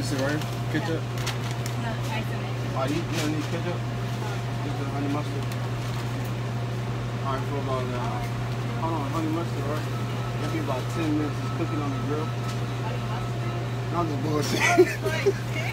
mustard, right? Ketchup? No, I don't. Oh, you, you don't need ketchup? Just the honey mustard? Alright, for about, uh, hold on, honey mustard, right? It'll be about 10 minutes. It's cooking on the grill. No, I'm just bullshit.